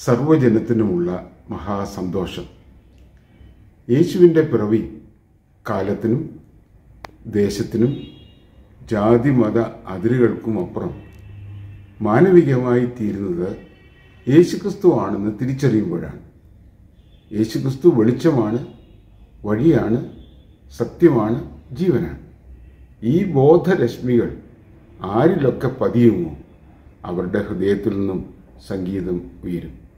സർവജനത്തിനുമുള്ള മഹാസന്തോഷം. യേശുവിന്റെ പിറവി കാലത്തിനും ദേശത്തിനും ജാതി മത അതിരുകൾക്കുമപ്പുറം മാനവികമായി തീരുന്നത് യേശുക്രിസ്തു ആണെന്ന് തിരിച്ചറിയുമ്പോഴാണ്. യേശുക്രിസ്തു വെളിച്ചമാണ് വഴിയാണ് സത്യമാണ് ജീവനാണ്. ഈ ബോധരശ്മികൾ ആരിലൊക്കെ പതിയുമോ? അവരുടെ ഹൃദയത്തിൽ നിന്നും സംഗീതം ഉയരും.